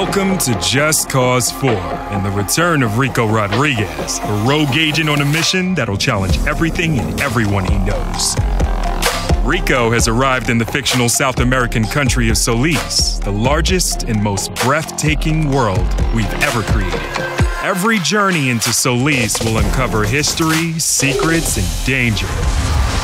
Welcome to Just Cause 4 and the return of Rico Rodriguez, a rogue agent on a mission that'll challenge everything and everyone he knows. Rico has arrived in the fictional South American country of Solis, the largest and most breathtaking world we've ever created. Every journey into Solis will uncover history, secrets, and danger.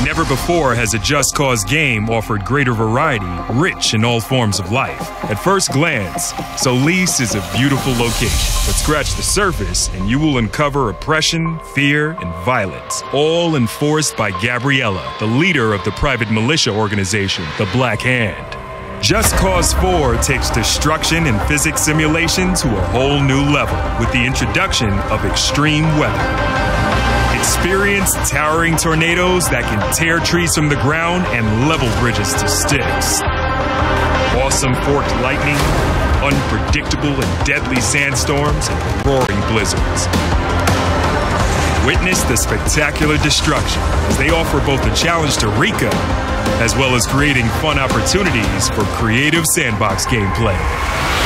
Never before has a Just Cause game offered greater variety, rich in all forms of life. At first glance, Solis is a beautiful location, but scratch the surface and you will uncover oppression, fear, and violence, all enforced by Gabriela, the leader of the private militia organization, the Black Hand. Just Cause 4 takes destruction and physics simulation to a whole new level with the introduction of extreme weather. Experience towering tornadoes that can tear trees from the ground and level bridges to sticks. Awesome forked lightning, unpredictable and deadly sandstorms, and roaring blizzards. Witness the spectacular destruction as they offer both a challenge to Rico as well as creating fun opportunities for creative sandbox gameplay.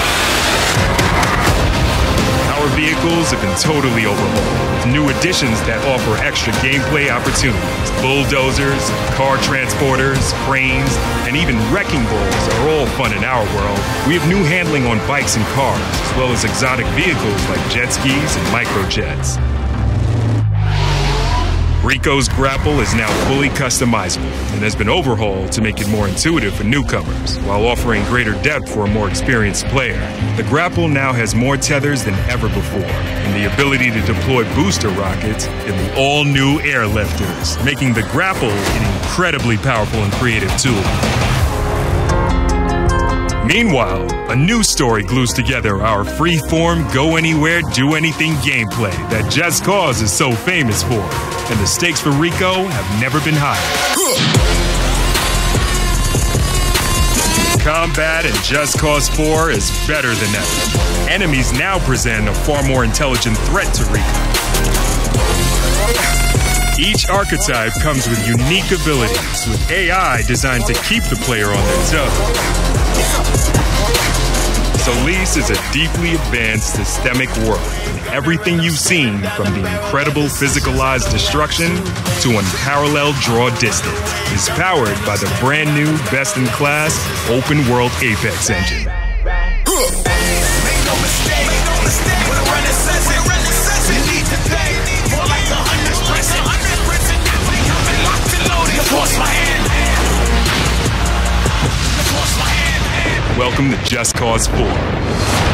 Vehicles have been totally overhauled with new additions that offer extra gameplay opportunities. Bulldozers, car transporters, cranes, and even wrecking balls are all fun in our world. We have new handling on bikes and cars, as well as exotic vehicles like jet skis and microjets. Rico's grapple is now fully customizable and has been overhauled to make it more intuitive for newcomers while offering greater depth for a more experienced player. The grapple now has more tethers than ever before and the ability to deploy booster rockets in the all new airlifters, making the grapple an incredibly powerful and creative tool. Meanwhile, a new story glues together our free-form, go anywhere, do anything gameplay that Just Cause is so famous for, and the stakes for Rico have never been higher. Combat in Just Cause 4 is better than ever. Enemies now present a far more intelligent threat to Rico. Each archetype comes with unique abilities, with AI designed to keep the player on their toes. Solis is a deeply advanced systemic world. Everything you've seen, from the incredible physicalized destruction to unparalleled draw distance, is powered by the brand new, best in class, open world Apex engine. Welcome to Just Cause 4.